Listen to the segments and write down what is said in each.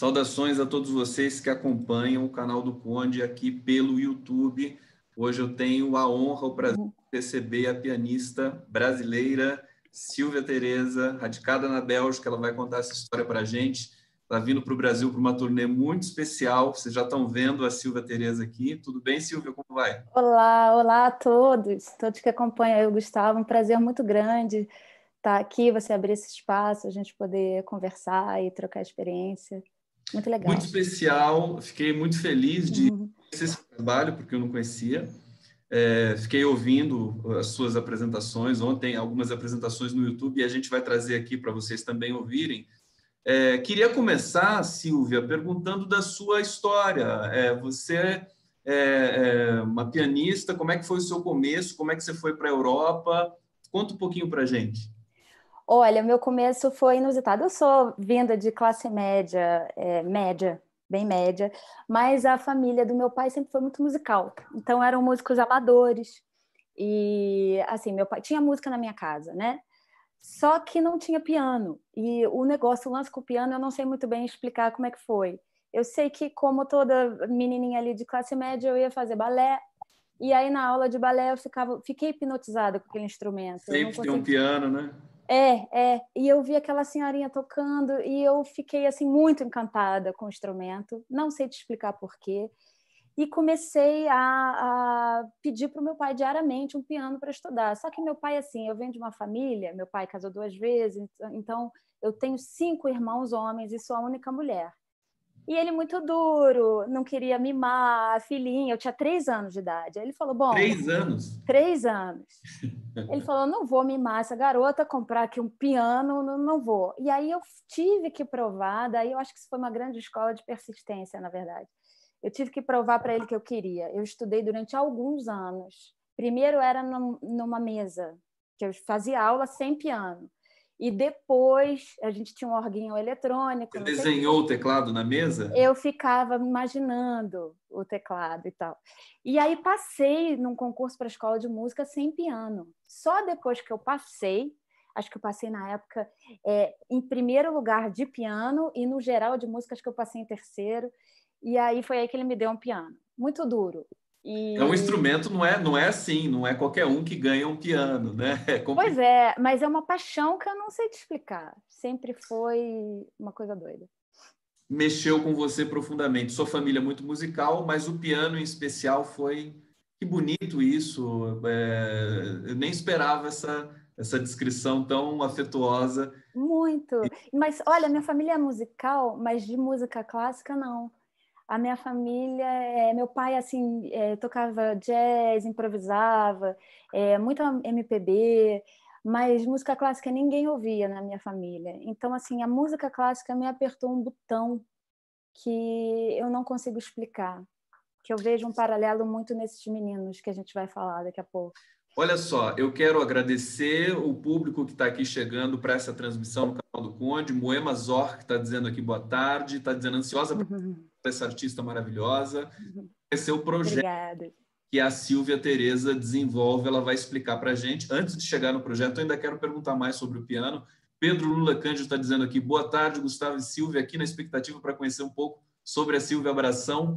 Saudações a todos vocês que acompanham o canal do Conde aqui pelo YouTube. Hoje eu tenho a honra, o prazer de receber a pianista brasileira Silvia Tereza, radicada na Bélgica. Ela vai contar essa história para a gente. Está vindo para o Brasil para uma turnê muito especial. Vocês já estão vendo a Silvia Tereza aqui. Tudo bem, Silvia? Como vai? Olá, olá a todos, todos que acompanham o Gustavo. Um prazer muito grande estar aqui, você abrir esse espaço, a gente poder conversar e trocar experiência. Muito legal. Muito especial. Fiquei muito feliz de uhum. conhecer esse trabalho, porque eu não conhecia. É, fiquei ouvindo as suas apresentações ontem, algumas apresentações no YouTube, e a gente vai trazer aqui para vocês também ouvirem. É, queria começar, Silvia, perguntando da sua história. É, você é, é uma pianista, como é que foi o seu começo? Como é que você foi para a Europa? Conta um pouquinho para a gente. Olha, meu começo foi inusitado. Eu sou vinda de classe média, é, média, bem média, mas a família do meu pai sempre foi muito musical. Então eram músicos amadores e assim, meu pai tinha música na minha casa, né? Só que não tinha piano. E o negócio, o lance com o piano, eu não sei muito bem explicar como é que foi. Eu sei que como toda menininha ali de classe média, eu ia fazer balé, e aí na aula de balé eu ficava, fiquei hipnotizada com aquele instrumento. Sempre tem um piano, né? É, é. E eu vi aquela senhorinha tocando e eu fiquei assim muito encantada com o instrumento. Não sei te explicar porquê. E comecei a, a pedir para o meu pai diariamente um piano para estudar. Só que meu pai, assim, eu venho de uma família, meu pai casou duas vezes, então eu tenho cinco irmãos homens e sou a única mulher. E ele muito duro, não queria mimar a filhinha. Eu tinha três anos de idade. Aí ele falou: Bom. Três anos? Três anos. Ele falou: Não vou mimar essa garota, comprar aqui um piano, não, não vou. E aí eu tive que provar. Daí eu acho que isso foi uma grande escola de persistência, na verdade. Eu tive que provar para ele que eu queria. Eu estudei durante alguns anos. Primeiro era numa mesa, que eu fazia aula sem piano. E depois a gente tinha um orguinho eletrônico. Você desenhou o teclado na mesa? Eu ficava imaginando o teclado e tal. E aí passei num concurso para a escola de música sem piano. Só depois que eu passei, acho que eu passei na época é, em primeiro lugar de piano e no geral de música acho que eu passei em terceiro. E aí foi aí que ele me deu um piano. Muito duro. E... É um instrumento, não é, não é assim, não é qualquer um que ganha um piano, né? É pois é, mas é uma paixão que eu não sei te explicar. Sempre foi uma coisa doida. Mexeu com você profundamente. Sua família é muito musical, mas o piano em especial foi. Que bonito isso! É... Eu nem esperava essa, essa descrição tão afetuosa. Muito. Mas olha, minha família é musical, mas de música clássica não a minha família, é, meu pai assim é, tocava jazz, improvisava, é, muito MPB, mas música clássica ninguém ouvia na minha família. Então assim, a música clássica me apertou um botão que eu não consigo explicar, que eu vejo um paralelo muito nesses meninos que a gente vai falar daqui a pouco. Olha só, eu quero agradecer o público que está aqui chegando para essa transmissão no canal do Conde. Moema Zor, que está dizendo aqui boa tarde, está dizendo ansiosa uhum essa artista maravilhosa. Esse é o projeto Obrigada. que a Silvia Tereza desenvolve, ela vai explicar para a gente. Antes de chegar no projeto, eu ainda quero perguntar mais sobre o piano. Pedro Lula Cândido está dizendo aqui, boa tarde, Gustavo e Silvia, aqui na expectativa para conhecer um pouco sobre a Silvia Abração.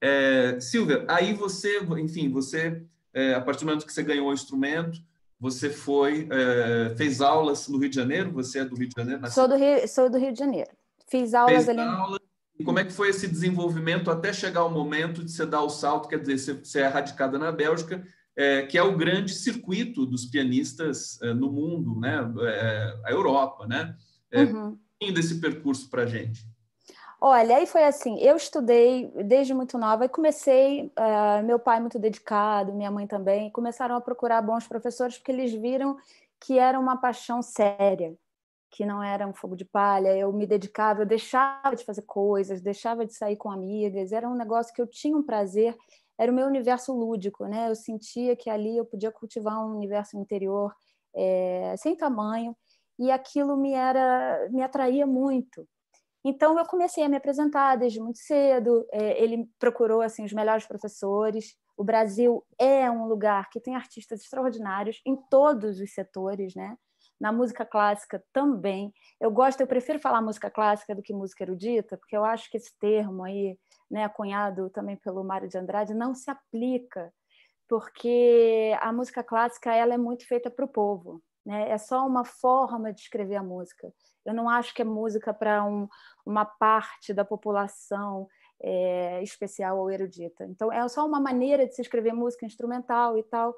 É, Silvia, aí você, enfim, você, é, a partir do momento que você ganhou o instrumento, você foi, é, fez aulas no Rio de Janeiro? Você é do Rio de Janeiro? Sou do Rio, sou do Rio de Janeiro. Fiz aulas fez ali. Aulas e como é que foi esse desenvolvimento até chegar o momento de você dar o salto, quer dizer, você é radicada na Bélgica, é, que é o grande circuito dos pianistas é, no mundo, né? É, a Europa, né? É, uhum. Um desse percurso para a gente. Olha, aí foi assim, eu estudei desde muito nova e comecei, uh, meu pai muito dedicado, minha mãe também, começaram a procurar bons professores porque eles viram que era uma paixão séria, que não era um fogo de palha, eu me dedicava, eu deixava de fazer coisas, deixava de sair com amigas, era um negócio que eu tinha um prazer, era o meu universo lúdico, né? Eu sentia que ali eu podia cultivar um universo interior é, sem tamanho e aquilo me era me atraía muito. Então eu comecei a me apresentar desde muito cedo. É, ele procurou assim os melhores professores. O Brasil é um lugar que tem artistas extraordinários em todos os setores, né? Na música clássica também. Eu gosto, eu prefiro falar música clássica do que música erudita, porque eu acho que esse termo aí, né, cunhado também pelo Mário de Andrade, não se aplica, porque a música clássica ela é muito feita para o povo, né? É só uma forma de escrever a música. Eu não acho que é música para um, uma parte da população é, especial ou erudita. Então, é só uma maneira de se escrever música instrumental e tal.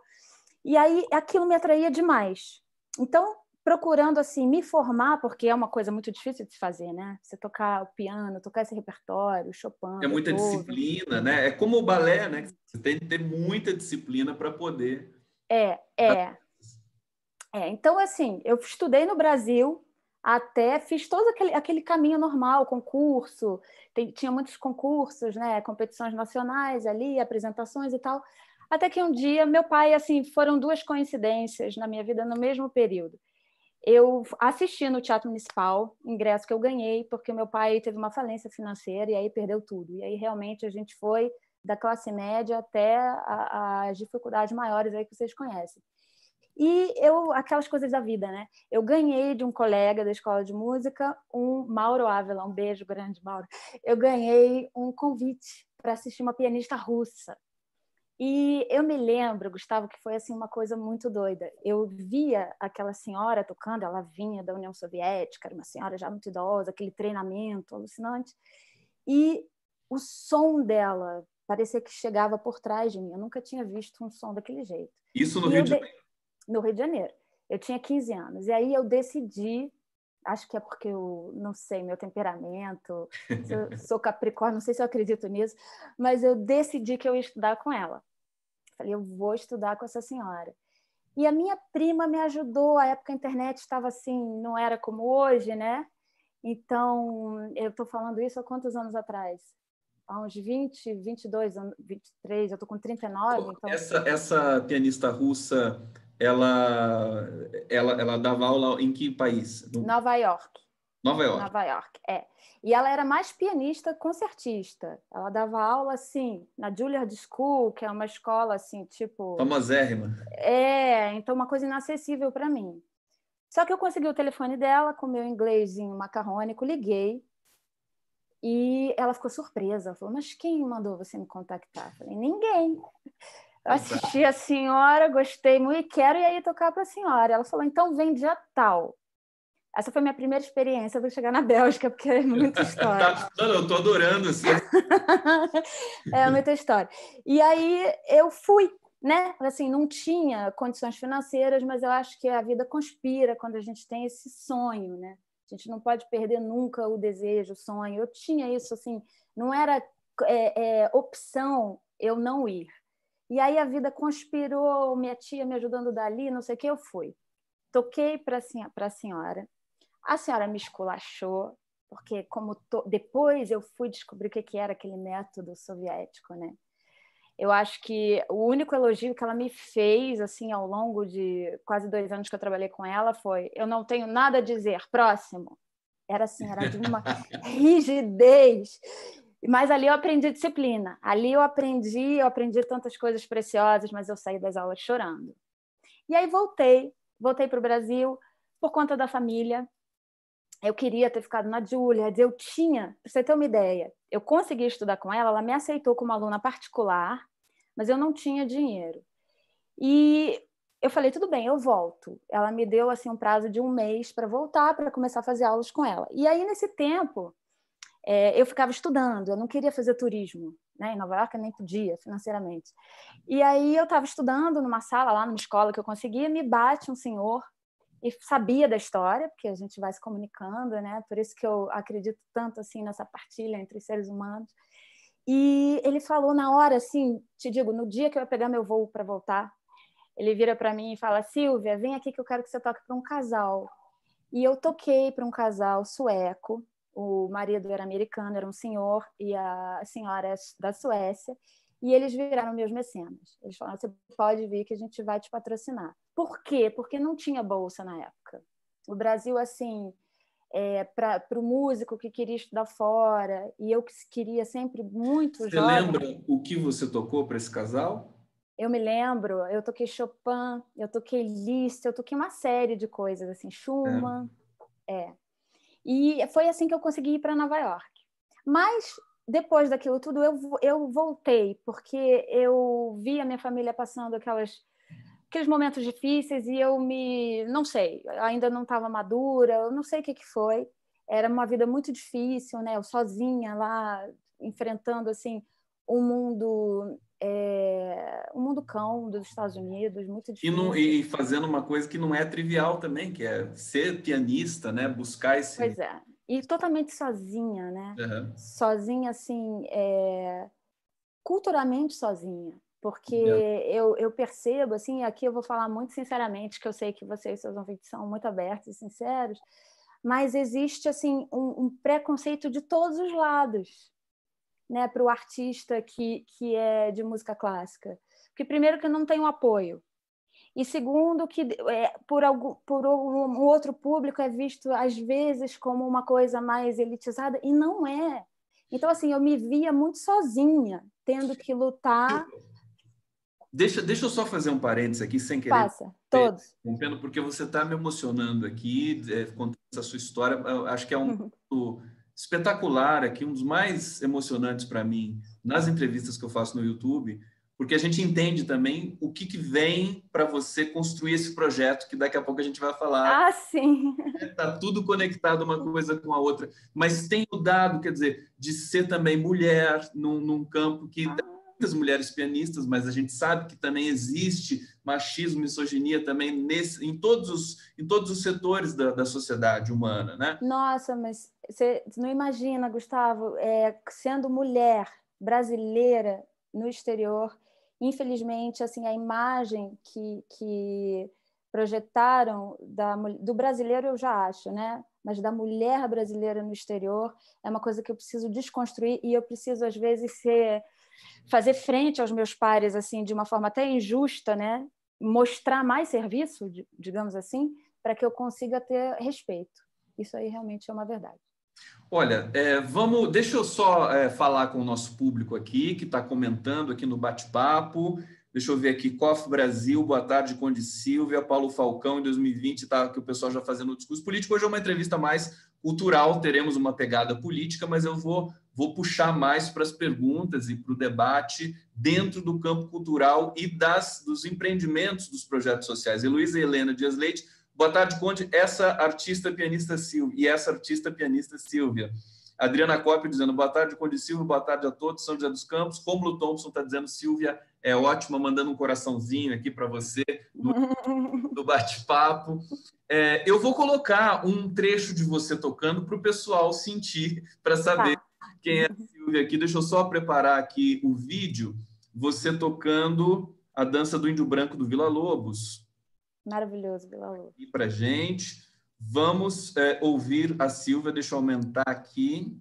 E aí, aquilo me atraía demais. Então, procurando assim me formar, porque é uma coisa muito difícil de se fazer, né? Você tocar o piano, tocar esse repertório, Chopin. É muita Beethoven. disciplina, né? É como o balé, né? Você tem que ter muita disciplina para poder. É, é. É, então, assim, eu estudei no Brasil, até fiz todo aquele, aquele caminho normal, concurso, tem, tinha muitos concursos, né, competições nacionais ali, apresentações e tal, até que um dia meu pai, assim, foram duas coincidências na minha vida no mesmo período. Eu assisti no Teatro Municipal, ingresso que eu ganhei, porque meu pai teve uma falência financeira e aí perdeu tudo. E aí realmente a gente foi da classe média até as dificuldades maiores aí que vocês conhecem. E eu, aquelas coisas da vida, né? Eu ganhei de um colega da escola de música, um Mauro Ávila, um beijo grande, Mauro. Eu ganhei um convite para assistir uma pianista russa. E eu me lembro, Gustavo, que foi assim uma coisa muito doida. Eu via aquela senhora tocando, ela vinha da União Soviética, era uma senhora já muito idosa, aquele treinamento alucinante. E o som dela parecia que chegava por trás de mim. Eu nunca tinha visto um som daquele jeito. Isso no e Rio de Janeiro? no Rio de Janeiro. Eu tinha 15 anos. E aí eu decidi, acho que é porque eu não sei, meu temperamento, eu sou capricórnio, não sei se eu acredito nisso, mas eu decidi que eu ia estudar com ela. Falei, eu vou estudar com essa senhora. E a minha prima me ajudou, a época a internet estava assim, não era como hoje, né? Então, eu estou falando isso há quantos anos atrás? Há uns 20, 22, 23, eu estou com 39. Então... Essa, essa pianista russa, ela, ela, ela dava aula em que país? No... Nova York. Nova York. Nova York, é. E ela era mais pianista concertista. Ela dava aula assim na Juilliard School, que é uma escola assim, tipo famosérrima. É, então uma coisa inacessível para mim. Só que eu consegui o telefone dela com meu inglesinho macarrônico, liguei. E ela ficou surpresa. Ela falou: "Mas quem mandou você me contactar?" Eu falei: "Ninguém." assisti a senhora, gostei muito e quero ir aí tocar para a senhora. Ela falou, então vem dia tal. Essa foi minha primeira experiência para chegar na Bélgica, porque é muita história. tá, não, eu estou adorando. Assim. é muita história. E aí eu fui, né? Assim, não tinha condições financeiras, mas eu acho que a vida conspira quando a gente tem esse sonho, né? A gente não pode perder nunca o desejo, o sonho. Eu tinha isso, assim, não era é, é, opção eu não ir. E aí a vida conspirou, minha tia me ajudando dali, não sei o que, eu fui. Toquei para a senhora. A senhora me esculachou, porque como to... depois eu fui descobrir o que, era aquele método soviético, né? Eu acho que o único elogio que ela me fez, assim, ao longo de quase dois anos que eu trabalhei com ela, foi: eu não tenho nada a dizer, próximo. Era assim, era de uma rigidez. Mas ali eu aprendi disciplina. Ali eu aprendi, eu aprendi tantas coisas preciosas, mas eu saí das aulas chorando. E aí voltei, voltei para o Brasil por conta da família. Eu queria ter ficado na Juilliard, eu tinha, para você ter uma ideia, eu consegui estudar com ela, ela me aceitou como aluna particular, mas eu não tinha dinheiro. E eu falei, tudo bem, eu volto. Ela me deu assim um prazo de um mês para voltar, para começar a fazer aulas com ela. E aí, nesse tempo, é, eu ficava estudando, eu não queria fazer turismo, né? Em Nova York eu nem podia financeiramente. E aí eu estava estudando numa sala lá numa escola que eu conseguia, me bate um senhor e sabia da história, porque a gente vai se comunicando, né? Por isso que eu acredito tanto assim nessa partilha entre seres humanos. E ele falou na hora, assim, te digo, no dia que eu ia pegar meu voo para voltar, ele vira para mim e fala: Silvia, vem aqui que eu quero que você toque para um casal. E eu toquei para um casal sueco o marido era americano, era um senhor, e a senhora é da Suécia, e eles viraram meus mecenas. Eles falaram: você pode vir que a gente vai te patrocinar. Por quê? Porque não tinha bolsa na época. O Brasil, assim, é, para o músico que queria estudar fora, e eu que queria sempre muito Você jovem, lembra o que você tocou para esse casal? eu me lembro, eu toquei Chopin, eu toquei Liszt, eu toquei uma série de coisas, assim, Schumann, é. é. E foi assim que eu consegui ir para Nova York. Mas depois daquilo tudo, eu, eu voltei, porque eu vi a minha família passando aquelas, aqueles momentos difíceis e eu me. Não sei, ainda não estava madura, eu não sei o que, que foi. Era uma vida muito difícil, né? Eu sozinha lá, enfrentando assim um mundo é, um mundo cão dos Estados Unidos, muito difícil. E, e, fazendo uma coisa que não é trivial também, que é ser pianista, né? Buscar esse. Pois é e totalmente sozinha, né? Uhum. Sozinha, assim, é... culturalmente sozinha. Porque uhum. eu, eu percebo, assim, aqui eu vou falar muito sinceramente, que eu sei que vocês, seus ouvintes, são muito abertos e sinceros, mas existe, assim, um, um preconceito de todos os lados, né, para o artista que, que é de música clássica. Porque, primeiro, que não tem o apoio, e segundo que é, por, algum, por um outro público é visto às vezes como uma coisa mais elitizada e não é. Então assim eu me via muito sozinha, tendo que lutar. Deixa, deixa eu só fazer um parênteses aqui sem querer. Passa, todos. Rompendo, porque você está me emocionando aqui, é, contando essa sua história. Eu acho que é um uhum. espetacular aqui, um dos mais emocionantes para mim nas entrevistas que eu faço no YouTube porque a gente entende também o que, que vem para você construir esse projeto, que daqui a pouco a gente vai falar. Ah, sim! Está tudo conectado uma coisa com a outra, mas tem o dado, quer dizer, de ser também mulher num, num campo que ah. tem muitas mulheres pianistas, mas a gente sabe que também existe machismo, misoginia também nesse, em, todos os, em todos os setores da, da sociedade humana, né? Nossa, mas você não imagina, Gustavo, é, sendo mulher brasileira no exterior, infelizmente, assim, a imagem que, que projetaram da, do brasileiro eu já acho, né? Mas da mulher brasileira no exterior é uma coisa que eu preciso desconstruir e eu preciso às vezes ser fazer frente aos meus pares assim de uma forma até injusta, né? Mostrar mais serviço, digamos assim, para que eu consiga ter respeito. Isso aí realmente é uma verdade. Olha, é, vamos. Deixa eu só é, falar com o nosso público aqui, que está comentando aqui no bate-papo. Deixa eu ver aqui, COF Brasil, boa tarde, Conde Silvia, Paulo Falcão, em 2020, tá que o pessoal já fazendo o discurso político. Hoje é uma entrevista mais cultural, teremos uma pegada política, mas eu vou, vou puxar mais para as perguntas e para o debate dentro do campo cultural e das, dos empreendimentos dos projetos sociais. Heloísa Helena Dias Leite Boa tarde, Conde. Essa artista pianista Silvia e essa artista pianista Silvia. Adriana Coppi dizendo boa tarde, Conde Silvia, boa tarde a todos, São José dos Campos. Como o Thompson está dizendo, Silvia é ótima, mandando um coraçãozinho aqui para você no, no bate-papo. É, eu vou colocar um trecho de você tocando para o pessoal sentir, para saber tá. quem é a Silvia aqui. Deixa eu só preparar aqui o vídeo, você tocando a dança do Índio Branco do Vila Lobos. Maravilhoso, Vila Lobos. E para gente, vamos é, ouvir a Silvia. Deixa eu aumentar aqui.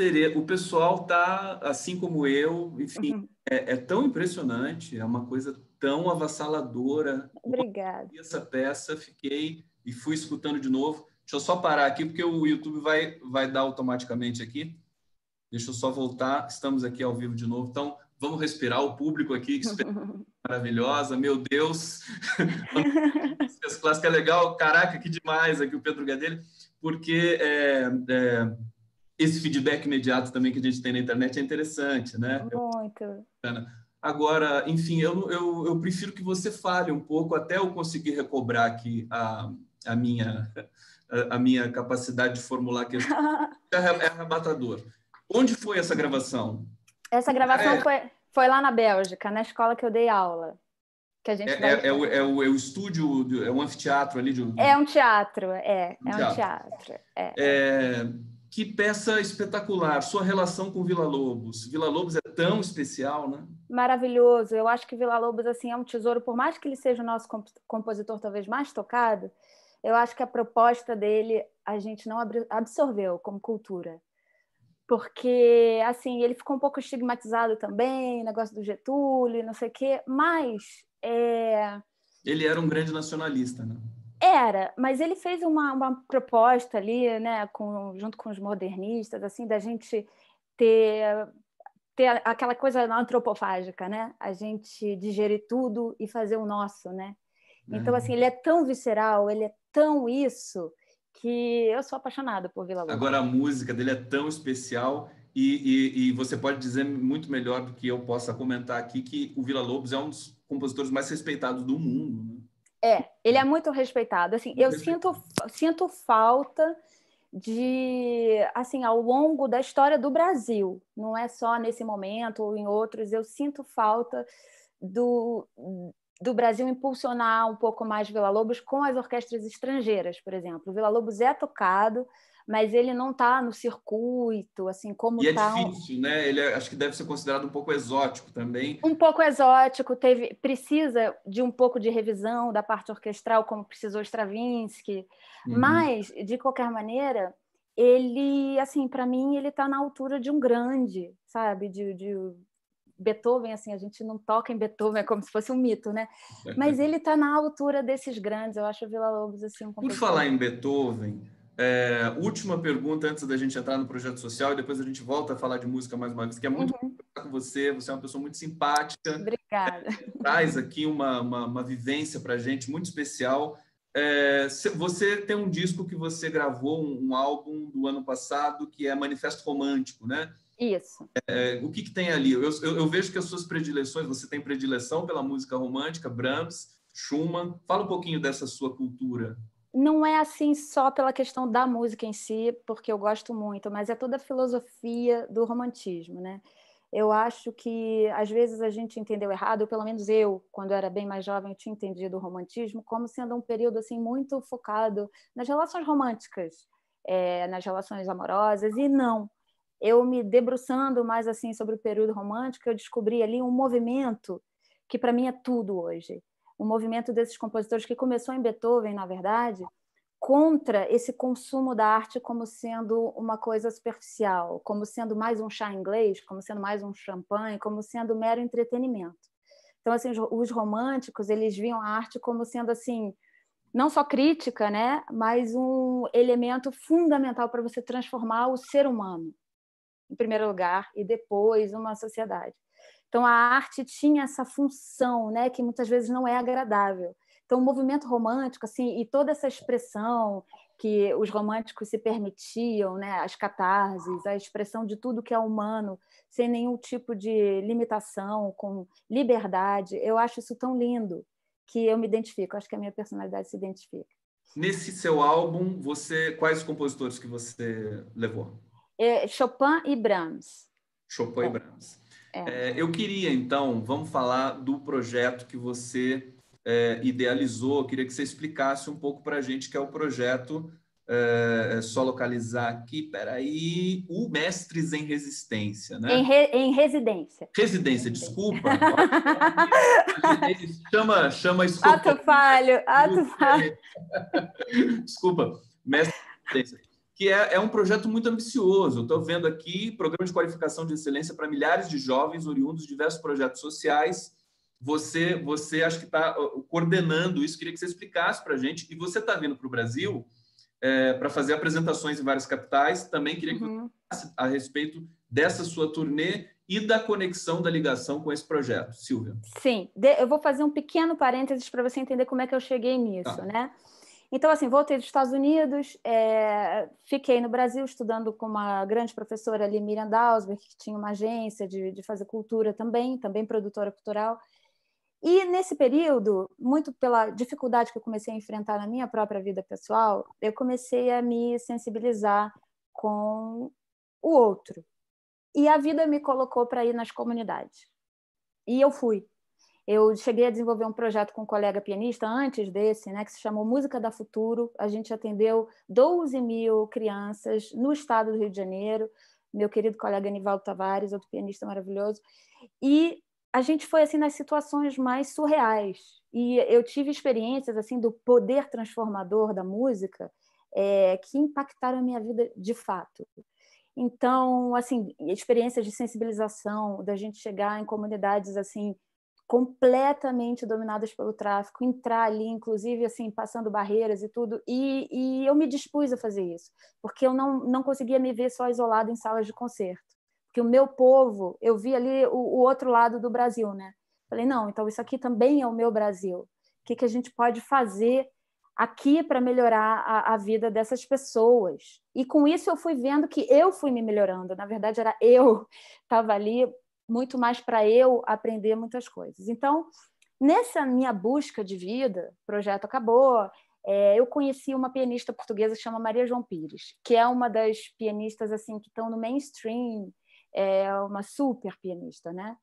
Tereza, o pessoal tá assim como eu, enfim, uhum. é, é, tão impressionante, é uma coisa tão avassaladora. Obrigada. Essa peça, fiquei e fui escutando de novo. Deixa eu só parar aqui, porque o YouTube vai, vai dar automaticamente aqui. Deixa eu só voltar. Estamos aqui ao vivo de novo. Então, vamos respirar. O público aqui, maravilhosa. Meu Deus! Essa clássica é legal. Caraca, que demais aqui o Pedro Gadelha. Porque é, é, esse feedback imediato também que a gente tem na internet é interessante, né? Muito. Agora, enfim, eu, eu, eu prefiro que você fale um pouco até eu conseguir recobrar aqui a, a minha a, minha capacidade de formular questões. é, é arrebatador. Onde foi essa gravação? Essa gravação é... foi, foi lá na Bélgica, na escola que eu dei aula. Que a gente é, é, é, o, é, o, é o estúdio, é um anfiteatro ali? De... É um teatro, é. Um é um teatro. É. Que peça espetacular. Sua relação com Vila Lobos. Vila Lobos é tão especial, né? Maravilhoso. Eu acho que Vila Lobos assim, é um tesouro, por mais que ele seja o nosso compositor talvez mais tocado, eu acho que a proposta dele a gente não absorveu como cultura. Porque, assim, ele ficou um pouco estigmatizado também, negócio do Getúlio, não sei o quê, mas... É... Ele era um grande nacionalista, né? Era, mas ele fez uma, uma proposta ali, né, com, junto com os modernistas, assim, da gente ter, ter aquela coisa antropofágica, né? A gente digerir tudo e fazer o nosso, né? Então, assim, ele é tão visceral, ele é tão isso, que eu sou apaixonada por Vila Lobos. Agora, a música dele é tão especial e, e, e, você pode dizer muito melhor do que eu possa comentar aqui que o Vila Lobos é um dos compositores mais respeitados do mundo. Né? É, ele é muito respeitado. Assim, eu sinto, sinto falta de, assim, ao longo da história do Brasil, não é só nesse momento ou em outros, eu sinto falta do, do Brasil impulsionar um pouco mais Vila Lobos com as orquestras estrangeiras, por exemplo. O Vila Lobos é tocado, mas ele não está no circuito, assim como está. E é tá difícil, um... né? Ele é, acho que deve ser considerado um pouco exótico também. Um pouco exótico, teve precisa de um pouco de revisão da parte orquestral, como precisou Stravinsky, uhum. mas de qualquer maneira ele, assim, para mim ele está na altura de um grande, sabe, de, de Beethoven, assim, a gente não toca em Beethoven, é como se fosse um mito, né? Mas ele está na altura desses grandes, eu acho o Vila Lobos assim um Por falar em Beethoven, é, última pergunta antes da gente entrar no projeto social e depois a gente volta a falar de música mais uma vez, que é muito uhum. com você, você é uma pessoa muito simpática. Obrigada. traz aqui uma, uma, uma vivência para a gente muito especial. É, você tem um disco que você gravou, um, um álbum do ano passado, que é Manifesto Romântico, né? Isso. É, o que, que, tem ali? Eu, eu, eu, vejo que as suas predileções, você tem predileção pela música romântica, Brahms, Schumann. Fala um pouquinho dessa sua cultura. Não é assim só pela questão da música em si, porque eu gosto muito, mas é toda a filosofia do romantismo, né? Eu acho que às vezes a gente entendeu errado, pelo menos eu, quando era bem mais jovem, eu tinha entendido o romantismo como sendo um período assim muito focado nas relações românticas, é, nas relações amorosas, e não eu me debruçando mais assim sobre o período romântico, eu descobri ali um movimento que para mim é tudo hoje. Um movimento desses compositores que começou em Beethoven, na verdade, contra esse consumo da arte como sendo uma coisa superficial, como sendo mais um chá inglês, como sendo mais um champanhe, como sendo mero entretenimento. Então, assim, os românticos, eles viam a arte como sendo, assim, não só crítica, né, mas um elemento fundamental para você transformar o ser humano em primeiro lugar, e depois uma sociedade. Então, a arte tinha essa função, né, que muitas vezes não é agradável. Então, o movimento romântico, assim, e toda essa expressão que os românticos se permitiam, né, as catarses, a expressão de tudo que é humano, sem nenhum tipo de limitação, com liberdade, eu acho isso tão lindo que eu me identifico, acho que a minha personalidade se identifica. Nesse seu álbum, você quais compositores que você levou? É Chopin e Brahms. Chopin é. e Brahms. É. É, eu queria, então, vamos falar do projeto que você é, idealizou. Eu queria que você explicasse um pouco para a gente, que é o projeto, é, é, só localizar aqui, peraí, o Mestres em Resistência, né? Em, re, em residência. Residência, desculpa. chama, chama escopo. Ato falho, ato falho. Desculpa, mestre que é, é um projeto muito ambicioso. Estou vendo aqui programa de qualificação de excelência para milhares de jovens oriundos de diversos projetos sociais. Você, você acho que está coordenando isso. Queria que você explicasse para a gente. E você está vindo para o Brasil é, para fazer apresentações em várias capitais. Também queria que uhum. você falasse a respeito dessa sua turnê e da conexão da ligação com esse projeto. Silvia. Sim, eu vou fazer um pequeno parênteses para você entender como é que eu cheguei nisso, tá. né? Então, assim, voltei dos Estados Unidos, é, fiquei no Brasil estudando com uma grande professora ali, Miriam Dalsberg, que tinha uma agência de, de fazer cultura também, também produtora cultural. E nesse período, muito pela dificuldade que eu comecei a enfrentar na minha própria vida pessoal, eu comecei a me sensibilizar com o outro. E a vida me colocou para ir nas comunidades. E eu fui. Eu cheguei a desenvolver um projeto com um colega pianista antes desse, né, que se chamou Música da Futuro. A gente atendeu 12 mil crianças no estado do Rio de Janeiro. Meu querido colega Nivaldo Tavares, outro pianista maravilhoso. E a gente foi assim nas situações mais surreais. E eu tive experiências assim do poder transformador da música é, que impactaram a minha vida de fato. Então, assim, experiências de sensibilização, da gente chegar em comunidades assim completamente dominadas pelo tráfico, entrar ali, inclusive, assim, passando barreiras e tudo, e, e, eu me dispus a fazer isso, porque eu não, não conseguia me ver só isolada em salas de concerto, porque o meu povo, eu vi ali o, o outro lado do Brasil, né? Falei, não, então isso aqui também é o meu Brasil, o que, que a gente pode fazer aqui para melhorar a, a, vida dessas pessoas. E com isso eu fui vendo que eu fui me melhorando. Na verdade, era eu estava ali muito mais para eu aprender muitas coisas. Então, nessa minha busca de vida, o projeto acabou. É, eu conheci uma pianista portuguesa chama Maria João Pires, que é uma das pianistas assim que estão no mainstream, é uma super pianista, né?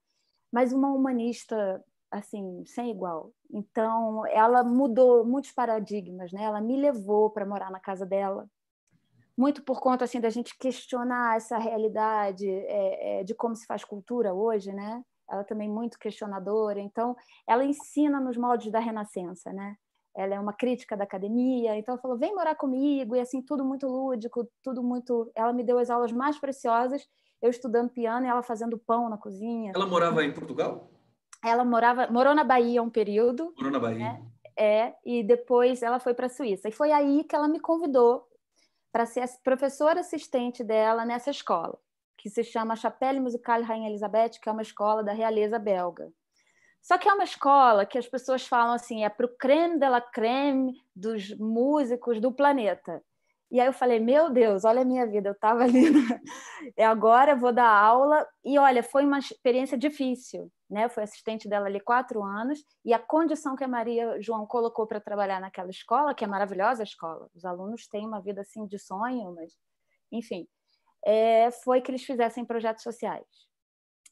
Mas uma humanista assim sem igual. Então, ela mudou muitos paradigmas, né? Ela me levou para morar na casa dela muito por conta assim da gente questionar essa realidade é, é, de como se faz cultura hoje, né? Ela também muito questionadora, então ela ensina nos moldes da Renascença, né? Ela é uma crítica da academia, então ela falou: vem morar comigo e assim tudo muito lúdico, tudo muito. Ela me deu as aulas mais preciosas, eu estudando piano e ela fazendo pão na cozinha. Ela morava em Portugal? Ela morava, morou na Bahia um período. Morou na Bahia. Né? É, e depois ela foi para a Suíça. E foi aí que ela me convidou para ser professora assistente dela nessa escola, que se chama Chapelle Musicale Rainha Elizabeth, que é uma escola da realeza belga. Só que é uma escola que as pessoas falam assim, é para o creme de la creme dos músicos do planeta. E aí eu falei, meu Deus, olha a minha vida, eu estava ali, né? agora vou dar aula. E olha, foi uma experiência difícil, né? Eu fui assistente dela ali quatro anos, e a condição que a Maria João colocou para trabalhar naquela escola, que é maravilhosa a escola, os alunos têm uma vida assim de sonho, mas, enfim, é, foi que eles fizessem projetos sociais.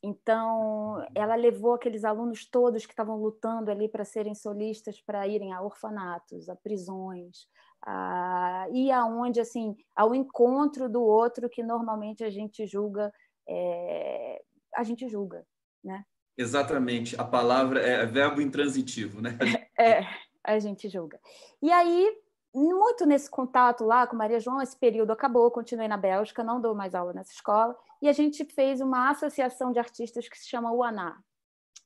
Então, ela levou aqueles alunos todos que estavam lutando ali para serem solistas, para irem a orfanatos, a prisões, a... e aonde, assim, ao encontro do outro que normalmente a gente julga, é... a gente julga, né? Exatamente, a palavra é verbo intransitivo, né? É, a gente julga. E aí, muito nesse contato lá com Maria João, esse período acabou, continuei na Bélgica, não dou mais aula nessa escola, e a gente fez uma associação de artistas que se chama UANA.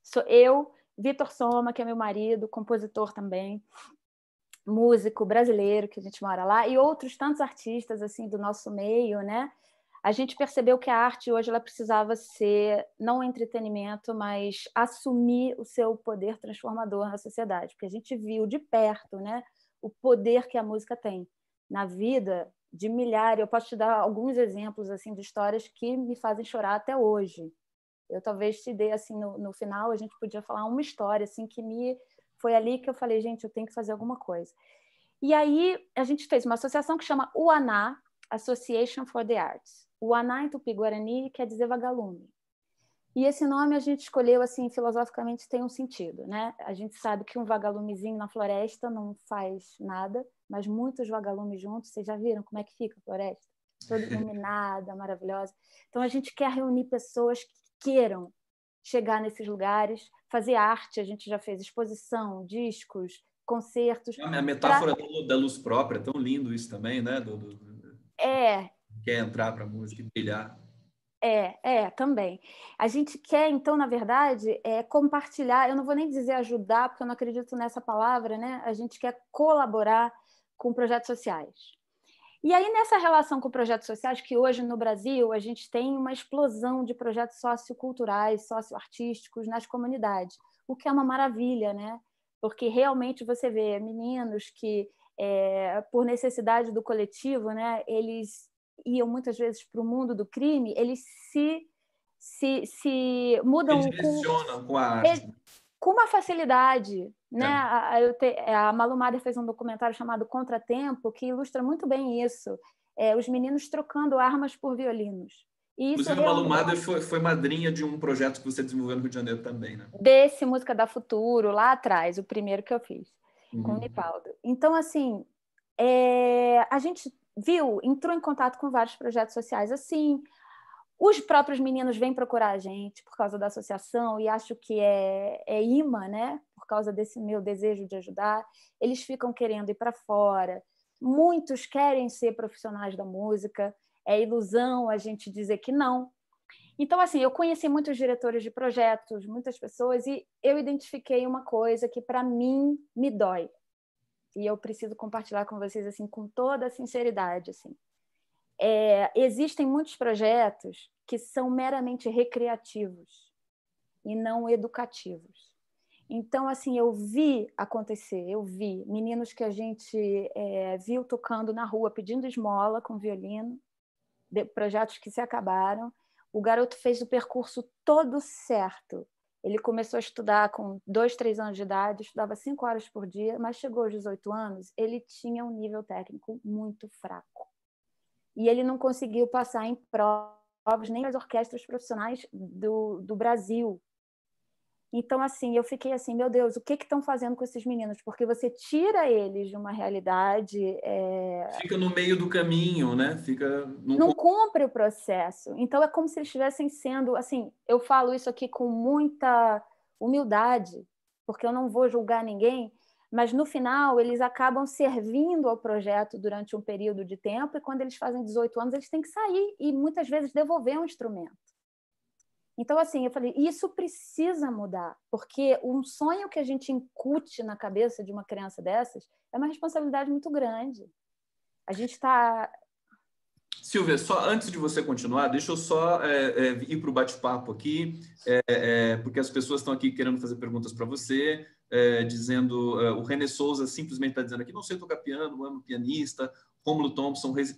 Sou eu, Vitor Soma, que é meu marido, compositor também, músico brasileiro que a gente mora lá, e outros tantos artistas assim do nosso meio, né? A gente percebeu que a arte hoje ela precisava ser não entretenimento, mas assumir o seu poder transformador na sociedade, porque a gente viu de perto, né? o poder que a música tem na vida de milhares. Eu posso te dar alguns exemplos assim de histórias que me fazem chorar até hoje. Eu talvez te dê assim no, no final a gente podia falar uma história assim que me foi ali que eu falei gente eu tenho que fazer alguma coisa. E aí a gente fez uma associação que chama UANA Association for the Arts. O Aná em Tupi-Guarani quer dizer vagalume. E esse nome a gente escolheu assim filosoficamente tem um sentido, né? A gente sabe que um vagalumezinho na floresta não faz nada, mas muitos vagalumes juntos, vocês já viram como é que fica a floresta? Toda iluminada, maravilhosa. Então a gente quer reunir pessoas que queiram chegar nesses lugares, fazer arte, a gente já fez exposição, discos, concertos. A metáfora pra... da luz própria, tão lindo isso também, né? Do, do É. Quer entrar para a música e brilhar. É, é, também. A gente quer, então, na verdade, é compartilhar, eu não vou nem dizer ajudar, porque eu não acredito nessa palavra, né? A gente quer colaborar com projetos sociais. E aí, nessa relação com projetos sociais, que hoje no Brasil a gente tem uma explosão de projetos socioculturais, socioartísticos nas comunidades, o que é uma maravilha, né? Porque realmente você vê meninos que, é, por necessidade do coletivo, né, eles iam muitas vezes para o mundo do crime, eles se, se, se mudam com, com a arte. Com uma facilidade. Né? É. A, te, a Malu Mader fez um documentário chamado Contratempo, que ilustra muito bem isso. É, os meninos trocando armas por violinos. E isso Inclusive, realmente... Malu Mader foi, foi madrinha de um projeto que você desenvolveu no Rio de Janeiro também, né? Desse Música da Futuro, lá atrás, o primeiro que eu fiz, uhum. com o Nipaldo. Então, assim, é, a gente viu, entrou em contato com vários projetos sociais assim. Os próprios meninos vêm procurar a gente por causa da associação e acho que é, é imã, né? Por causa desse meu desejo de ajudar. Eles ficam querendo ir para fora. Muitos querem ser profissionais da música. É ilusão a gente dizer que não. Então, assim, eu conheci muitos diretores de projetos, muitas pessoas, e eu identifiquei uma coisa que, para mim, me dói. E eu preciso compartilhar com vocês assim com toda a sinceridade assim. É, existem muitos projetos que são meramente recreativos e não educativos. Então assim eu vi acontecer eu vi meninos que a gente é, viu tocando na rua pedindo esmola com violino de, projetos que se acabaram o garoto fez o percurso todo certo ele começou a estudar com dois, três anos de idade, estudava cinco horas por dia, mas chegou aos 18 anos, ele tinha um nível técnico muito fraco. E ele não conseguiu passar em provas nem nas orquestras profissionais do, do Brasil. Então, assim, eu fiquei assim, meu Deus, o que estão fazendo com esses meninos? Porque você tira eles de uma realidade. É... Fica no meio do caminho, né? Fica. Não cumpre o processo. Então, é como se eles estivessem sendo. Assim, eu falo isso aqui com muita humildade, porque eu não vou julgar ninguém, mas no final eles acabam servindo ao projeto durante um período de tempo, e quando eles fazem 18 anos, eles têm que sair e muitas vezes devolver um instrumento. Então, assim, eu falei, isso precisa mudar, porque um sonho que a gente incute na cabeça de uma criança dessas é uma responsabilidade muito grande. A gente está. Silvia, só antes de você continuar, deixa eu só é, é, ir para o bate-papo aqui, é, é, porque as pessoas estão aqui querendo fazer perguntas para você, é, dizendo, é, o René Souza simplesmente está dizendo aqui, não sei tocar piano, amo pianista, Romulo Thompson, res,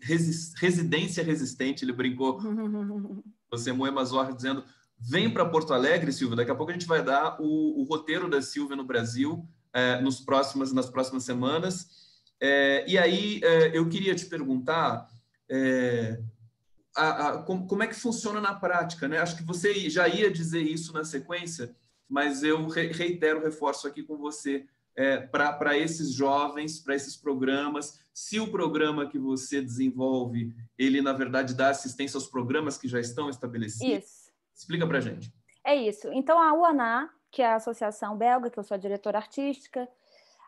residência resistente, ele brincou. você, Moema Zorra, dizendo, Vem para Porto Alegre, Silvia. Daqui a pouco a gente vai dar o, o roteiro da Silvia no Brasil é, nos próximas, nas próximas semanas. É, e aí é, eu queria te perguntar é, a, a, como, como, é que funciona na prática, né? Acho que você já ia dizer isso na sequência, mas eu reitero, reforço aqui com você é, para esses jovens, para esses programas. Se o programa que você desenvolve, ele na verdade dá assistência aos programas que já estão estabelecidos. Isso Explica para gente. É isso. Então, a UANA, que é a associação belga, que eu sou a diretora artística,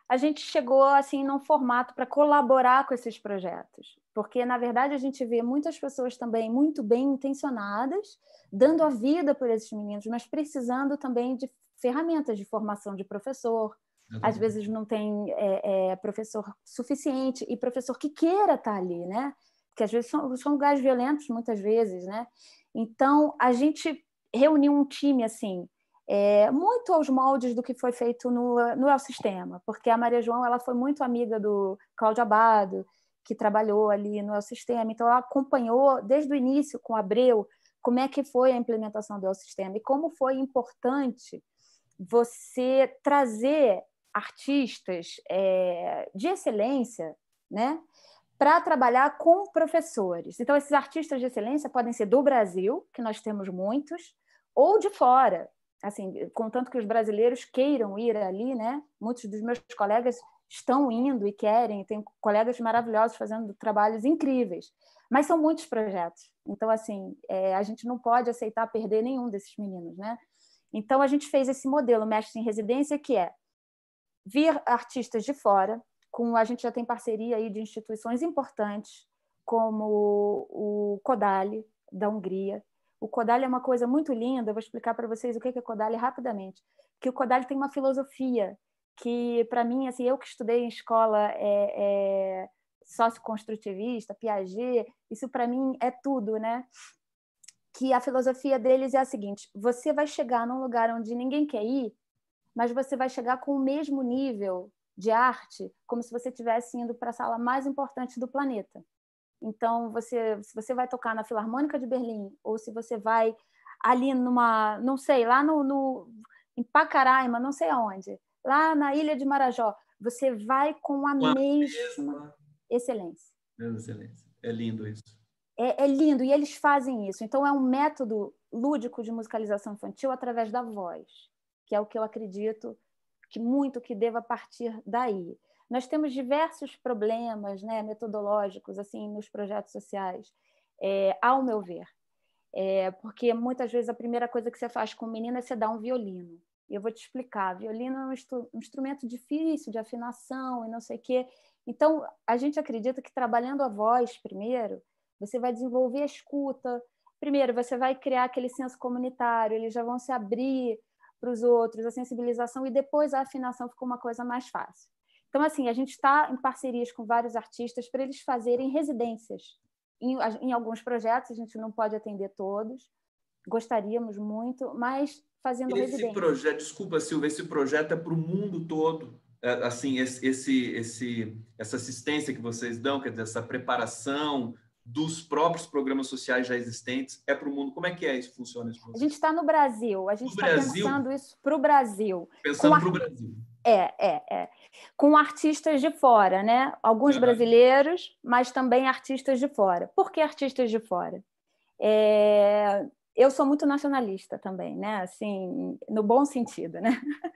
a gente chegou assim num formato para colaborar com esses projetos, porque na verdade a gente vê muitas pessoas também muito bem intencionadas, dando a vida por esses meninos, mas precisando também de ferramentas de formação de professor. Às vezes não tem é, é, professor suficiente e professor que queira estar tá ali, né? Porque às vezes são, são lugares violentos, muitas vezes, né? Então, a gente reuniu um time assim, é, muito aos moldes do que foi feito no, no El Sistema, porque a Maria João ela foi muito amiga do Cláudio Abado, que trabalhou ali no El Sistema, então ela acompanhou desde o início com o Abreu como é que foi a implementação do El Sistema e como foi importante você trazer artistas é, de excelência, né? Para trabalhar com professores. Então, esses artistas de excelência podem ser do Brasil, que nós temos muitos, ou de fora. Assim, contanto que os brasileiros queiram ir ali, né? Muitos dos meus colegas estão indo e querem, tem colegas maravilhosos fazendo trabalhos incríveis, mas são muitos projetos. Então, assim, é, a gente não pode aceitar perder nenhum desses meninos, né? Então, a gente fez esse modelo mestre em residência, que é vir artistas de fora, com a gente já tem parceria aí de instituições importantes, como o Kodály, da Hungria. O Kodály é uma coisa muito linda, eu vou explicar para vocês o que é Kodály rapidamente. Que o Kodály tem uma filosofia que, para mim, assim, eu que estudei em escola é, é socioconstrutivista, Piaget, isso para mim é tudo, né? Que a filosofia deles é a seguinte: você vai chegar num lugar onde ninguém quer ir, mas você vai chegar com o mesmo nível de arte como se você estivesse indo para a sala mais importante do planeta. Então, você, se você vai tocar na Filarmônica de Berlim, ou se você vai ali numa, não sei, lá no, no em Pacaraima, não sei aonde, lá na Ilha de Marajó, você vai com a, mesma, mesma excelência. Mesma excelência. É lindo isso. É, é, lindo, e eles fazem isso. Então, é um método lúdico de musicalização infantil através da voz, que é o que eu acredito que muito que deva partir daí. Nós temos diversos problemas né, metodológicos assim nos projetos sociais, é, ao meu ver. É, porque muitas vezes a primeira coisa que você faz com o menino é você dar um violino. E eu vou te explicar. Violino é um, um instrumento difícil de afinação e não sei o quê. Então, a gente acredita que trabalhando a voz primeiro, você vai desenvolver a escuta. Primeiro, você vai criar aquele senso comunitário, eles já vão se abrir para os outros, a sensibilização, e depois a afinação fica uma coisa mais fácil. Então, assim, a gente está em parcerias com vários artistas para eles fazerem residências. Em, em, alguns projetos, a gente não pode atender todos, gostaríamos muito, mas fazendo esse. Projeto, desculpa, Silvia, esse projeto é para o mundo todo. É, assim, esse, esse, esse, essa assistência que vocês dão, quer dizer, essa preparação dos próprios programas sociais já existentes é para o mundo. Como é que é isso funciona? Isso a gente está no Brasil, a gente está pensando isso para o Brasil. Pensando para o Brasil. É, é, é. Com artistas de fora, né? Alguns brasileiros, mas também artistas de fora. Por que artistas de fora? É... Eu sou muito nacionalista também, né? Assim, no bom sentido, né?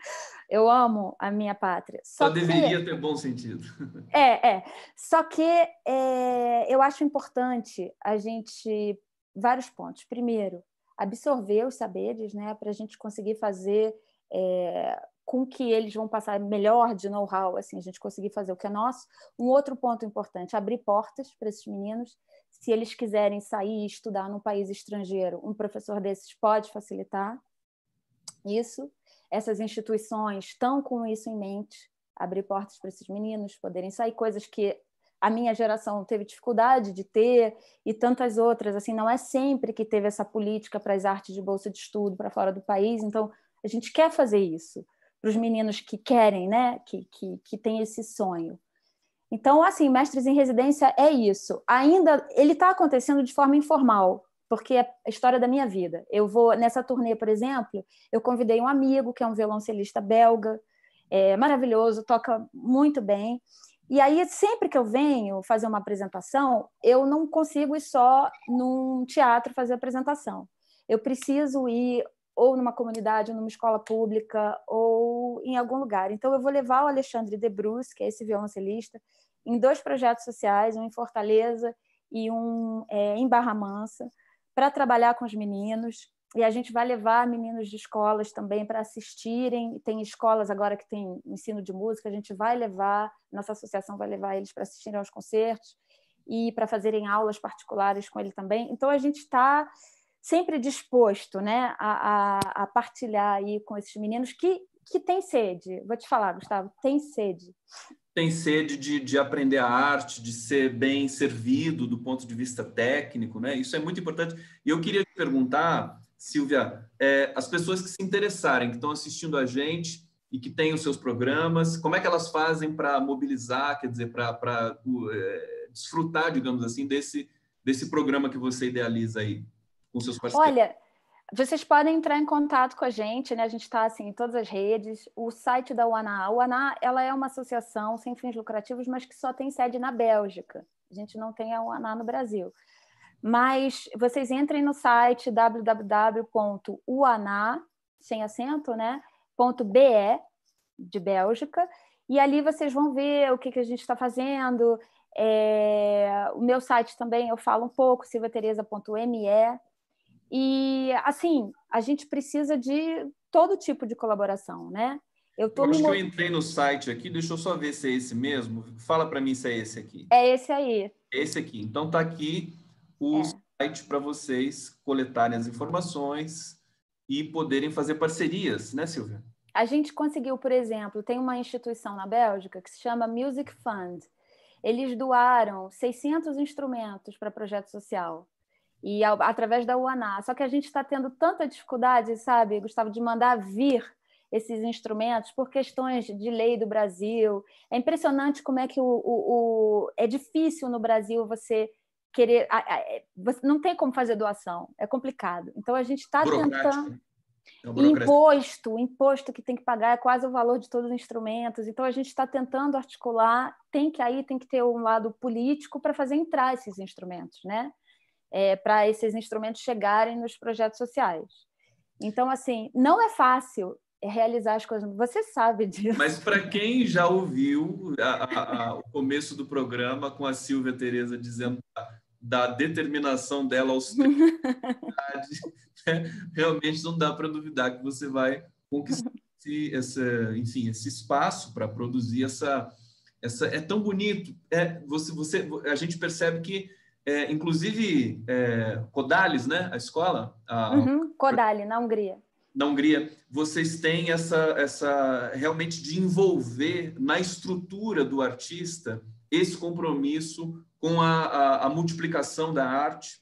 Eu amo a minha pátria. Só, Só deveria ter bom sentido. É, é. Só que é, eu acho importante a gente vários pontos. Primeiro, absorver os saberes, né? Para a gente conseguir fazer é, com que eles vão passar melhor de know-how, assim, a gente conseguir fazer o que é nosso. Um outro ponto importante, abrir portas para esses meninos. Se eles quiserem sair e estudar num país estrangeiro, um professor desses pode facilitar isso. Essas instituições estão com isso em mente, abrir portas para esses meninos poderem sair, coisas que a minha geração teve dificuldade de ter e tantas outras. Assim, não é sempre que teve essa política para as artes de bolsa de estudo para fora do país. Então, a gente quer fazer isso para os meninos que querem, né? Que, que, que têm esse sonho. Então, assim, mestres em residência é isso. Ainda ele está acontecendo de forma informal, porque é a história da minha vida. Eu vou nessa turnê, por exemplo, eu convidei um amigo que é um violoncelista belga, é maravilhoso, toca muito bem. E aí, sempre que eu venho fazer uma apresentação, eu não consigo ir só num teatro fazer apresentação. Eu preciso ir ou numa comunidade, ou numa escola pública, ou em algum lugar. Então, eu vou levar o Alexandre de Bruce, que é esse violoncelista, em dois projetos sociais, um em Fortaleza e um é, em Barra Mansa, para trabalhar com os meninos. E a gente vai levar meninos de escolas também para assistirem. Tem escolas agora que tem ensino de música, a gente vai levar, nossa associação vai levar eles para assistirem aos concertos e para fazerem aulas particulares com ele também. Então, a gente está sempre disposto né, a, a, a, partilhar aí com esses meninos que, que têm sede. Vou te falar, Gustavo, tem sede. Tem sede de, de aprender a arte, de ser bem servido do ponto de vista técnico, né? Isso é muito importante. E eu queria te perguntar, Silvia, é, as pessoas que se interessarem, que estão assistindo a gente e que têm os seus programas, como é que elas fazem para mobilizar, quer dizer, para é, desfrutar, digamos assim, desse, desse programa que você idealiza aí? Com seus parceiros? Olha, vocês podem entrar em contato com a gente, né? A gente está assim em todas as redes. O site da UANA, a UANA, ela é uma associação sem fins lucrativos, mas que só tem sede na Bélgica. A gente não tem a UANA no Brasil. Mas vocês entrem no site www.uana, sem acento, né? .be de Bélgica e ali vocês vão ver o que, que a gente está fazendo. É, o meu site também eu falo um pouco, silvateresa.me, e, assim, a gente precisa de todo tipo de colaboração, né? Eu, tô eu acho que eu entrei no site aqui, deixa eu só ver se é esse mesmo. Fala para mim se é esse aqui. É esse aí. Esse aqui. Então tá aqui o é. site para vocês coletarem as informações e poderem fazer parcerias, né, Silvia? A gente conseguiu, por exemplo, tem uma instituição na Bélgica que se chama Music Fund. Eles doaram 600 instrumentos para projeto social e através da UANA. Só que a gente está tendo tanta dificuldade, sabe, Gustavo, de mandar vir esses instrumentos por questões de lei do Brasil. É impressionante como é que o, o, o é difícil no Brasil você querer, é, você não tem como fazer doação, é complicado. Então a gente está tentando é imposto, imposto que tem que pagar é quase o valor de todos os instrumentos. Então a gente está tentando articular, tem que aí tem que ter um lado político para fazer entrar esses instrumentos, né? É, para esses instrumentos chegarem nos projetos sociais. Então assim, não é fácil realizar as coisas. Você sabe disso. Mas para quem já ouviu a, a, o começo do programa com a Silvia Tereza dizendo da, determinação dela aos né, realmente não dá para duvidar que você vai conquistar esse, essa, enfim, esse espaço para produzir essa, essa é tão bonito. É você, você, a gente percebe que é, inclusive é, Kodales, né, a escola, a, uhum, Kodali na Hungria na Hungria, vocês têm essa, essa realmente de envolver na estrutura do artista esse compromisso com a, a, a multiplicação da arte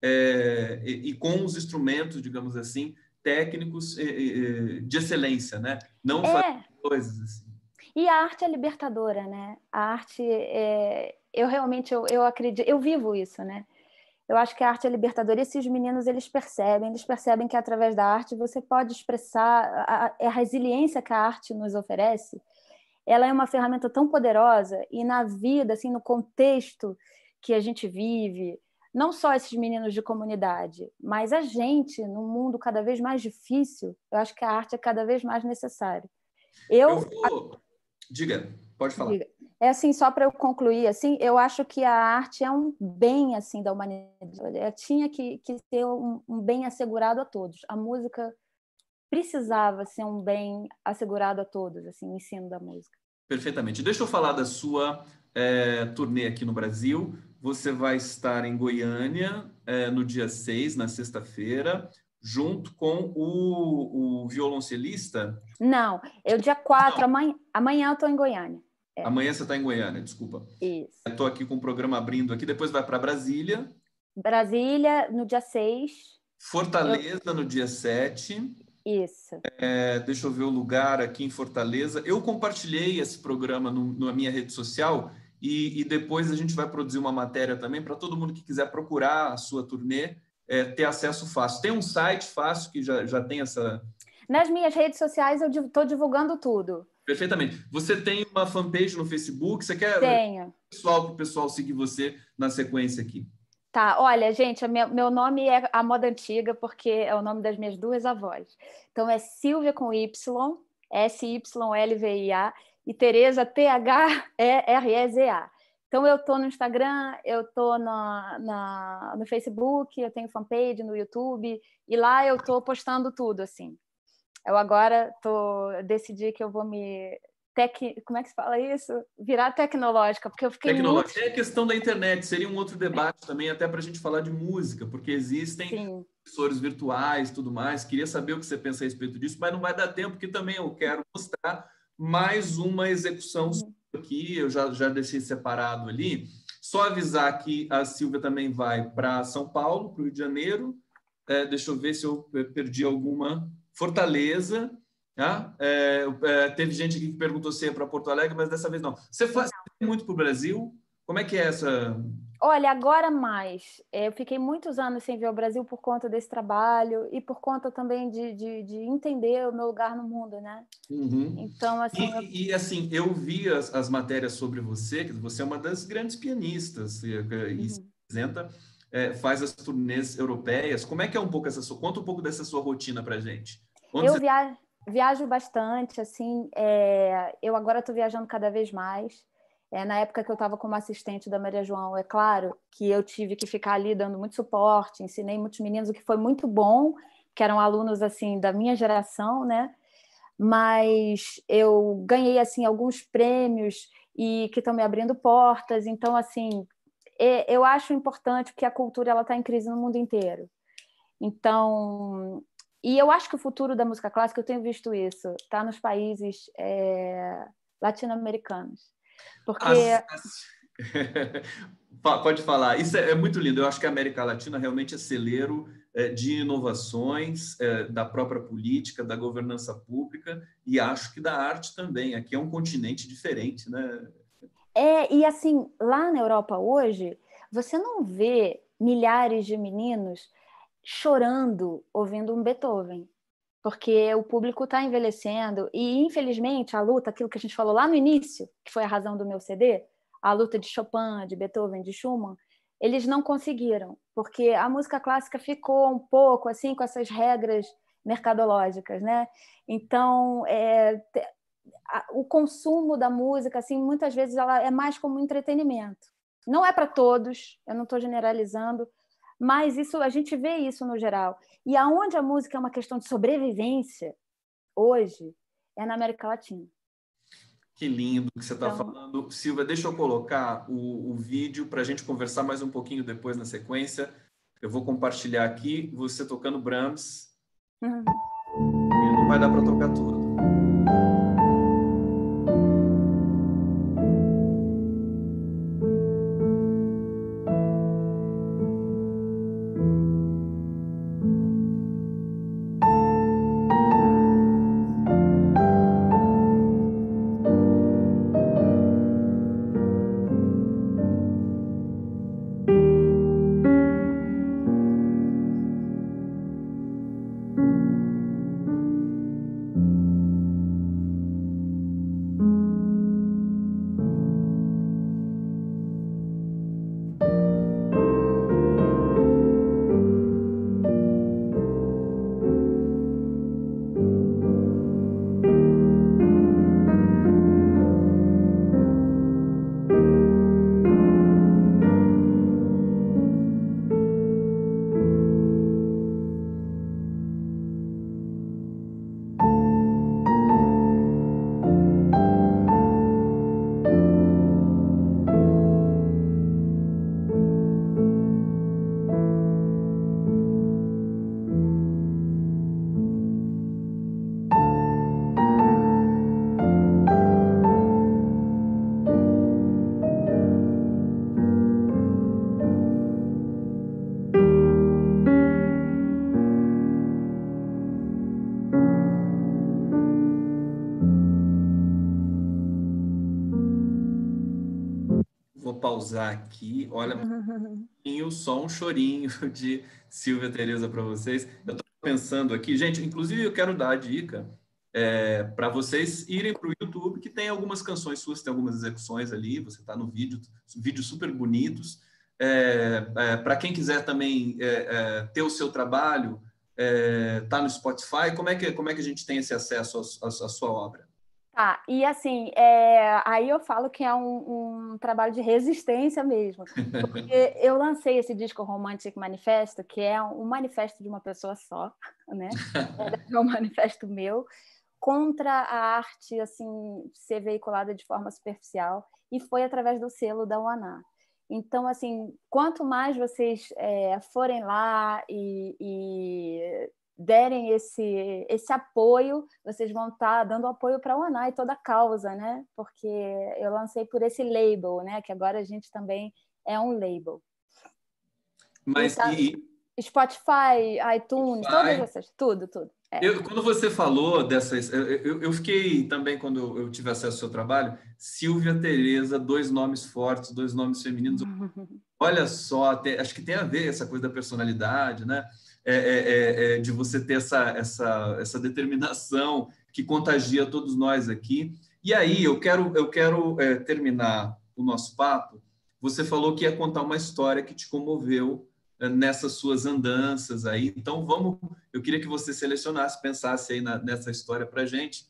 é, e, e, com os instrumentos, digamos assim, técnicos de excelência, né? Não é. fazer coisas assim. E a arte é libertadora, né? A arte, é... eu realmente eu, eu acredito, eu vivo isso, né? eu acho que a arte é libertadora e esses meninos eles percebem, eles percebem que através da arte você pode expressar a, a, resiliência que a arte nos oferece. Ela é uma ferramenta tão poderosa e na vida, assim, no contexto que a gente vive, não só esses meninos de comunidade, mas a gente, num mundo cada vez mais difícil, eu acho que a arte é cada vez mais necessária. Eu, eu vou... Diga, pode falar. Diga. É assim, só para eu concluir, assim, eu acho que a arte é um bem assim da humanidade. É, tinha que, que ser um, um, bem assegurado a todos. A música precisava ser um bem assegurado a todos, assim, o ensino da música. Perfeitamente. Deixa eu falar da sua é, turnê aqui no Brasil. Você vai estar em Goiânia é, no dia 6, na sexta-feira, junto com o, o violoncelista? Não, eu dia 4, amanhã, amanhã eu estou em Goiânia. É. Amanhã você está em Goiânia, desculpa. Isso. Estou aqui com o programa abrindo aqui, depois vai para Brasília. Brasília, no dia 6. Fortaleza, eu... no dia 7. Isso. É, deixa eu ver o lugar aqui em Fortaleza. Eu compartilhei esse programa no, na minha rede social e, e, depois a gente vai produzir uma matéria também para todo mundo que quiser procurar a sua turnê é, ter acesso fácil. Tem um site fácil que já, já tem essa. Nas minhas redes sociais eu estou divulgando tudo. Perfeitamente. Você tem uma fanpage no Facebook? Você quer Tenho. pessoal para o pessoal seguir você na sequência aqui? Tá, olha, gente, meu nome é a moda antiga porque é o nome das minhas duas avós. Então é Silvia com Y, S-Y-L-V-I-A, e Tereza, T-H-E-R-E-Z-A. Então eu estou no Instagram, eu estou no Facebook, eu tenho fanpage no YouTube, e lá eu estou postando tudo, assim. Eu agora tô decidi que eu vou me tec... como é que se fala isso? Virar tecnológica, porque eu fiquei Tecnológica muito... é a questão da internet, seria um outro debate também até para a gente falar de música, porque existem Sim. professores virtuais, tudo mais. Queria saber o que você pensa a respeito disso, mas não vai dar tempo, porque também eu quero mostrar mais uma execução uhum. aqui. Eu já já deixei separado ali. Só avisar que a Silvia também vai para São Paulo, para o Rio de Janeiro. É, deixa eu ver se eu perdi alguma Fortaleza. Tá? É, é, teve gente aqui que perguntou se ia para Porto Alegre, mas dessa vez não. Você faz muito para o Brasil? Como é que é essa? Olha, agora mais. É, eu fiquei muitos anos sem ver o Brasil por conta desse trabalho e por conta também de, de, de entender o meu lugar no mundo, né? Uhum. Então, assim. E, eu... e, assim, eu vi as, as matérias sobre você, que você é uma das grandes pianistas e, uhum. se apresenta é, faz as turnês europeias. Como é que é um pouco essa sua? Conta um pouco dessa sua rotina para gente. Onde eu você... viajo, viajo bastante, assim. É... eu agora estou viajando cada vez mais. É, na época que eu estava como assistente da Maria João, é claro que eu tive que ficar ali dando muito suporte, ensinei muitos meninos, o que foi muito bom, que eram alunos assim da minha geração, né? mas eu ganhei assim alguns prêmios e que estão me abrindo portas. Então, assim, eu acho importante porque a cultura ela está em crise no mundo inteiro. Então, e eu acho que o futuro da música clássica, eu tenho visto isso, está nos países é, latino-americanos. Porque. As, as... Pode falar, isso é, é, muito lindo. Eu acho que a América Latina realmente é celeiro é, de inovações é, da própria política, da governança pública e acho que da arte também. Aqui é um continente diferente, né? É, e assim, lá na Europa hoje, você não vê milhares de meninos chorando ouvindo um Beethoven, porque o público está envelhecendo e, infelizmente, a luta, aquilo que a gente falou lá no início, que foi a razão do meu CD, a luta de Chopin, de Beethoven, de Schumann, eles não conseguiram, porque a música clássica ficou um pouco assim com essas regras mercadológicas, né? Então, é, o consumo da música, assim, muitas vezes ela é mais como entretenimento. Não é para todos, eu não estou generalizando, mas isso a gente vê isso no geral. E aonde a música é uma questão de sobrevivência hoje é na América Latina. Que lindo que você está então... falando. Silvia, deixa eu colocar o, o vídeo para a gente conversar mais um pouquinho depois na sequência. Eu vou compartilhar aqui, você tocando Brahms. Uhum. Não vai dar para tocar tudo. Pausar aqui. Olha, só um chorinho de Silvia Tereza para vocês. Eu estou pensando aqui, gente, inclusive eu quero dar a dica é, para vocês irem para o YouTube, que tem algumas canções suas, tem algumas execuções ali, você está no vídeo, vídeos super bonitos. É, é, para quem quiser também é, é, ter o seu trabalho, está é, no Spotify, como é, que, como é que a gente tem esse acesso à sua obra? Tá, e assim, é, aí eu falo que é um, um, trabalho de resistência mesmo, porque eu lancei esse disco Romantic Manifesto, que é um manifesto de uma pessoa só, né? É um manifesto meu, contra a arte, assim, ser veiculada de forma superficial, e foi através do selo da UANA. Então, assim, quanto mais vocês é, forem lá e, e derem esse, esse apoio, vocês vão estar tá dando apoio para o ANA e toda a causa, né? Porque eu lancei por esse label, né? Que agora a gente também é um label. Mas então, e... Spotify, iTunes, Spotify. todas essas, tudo, tudo. É. Eu, quando você falou dessas, eu, eu, fiquei também quando eu tive acesso ao seu trabalho, Silvia Tereza, dois nomes fortes, dois nomes femininos. Olha só, tem, acho que tem a ver essa coisa da personalidade, né? É, é, é, é, de você ter essa, essa, essa determinação que contagia todos nós aqui. E aí, eu quero, eu quero é, terminar o nosso papo. Você falou que ia contar uma história que te comoveu nessas suas andanças aí. Então, vamos. Eu queria que você selecionasse, pensasse aí na, nessa história para gente,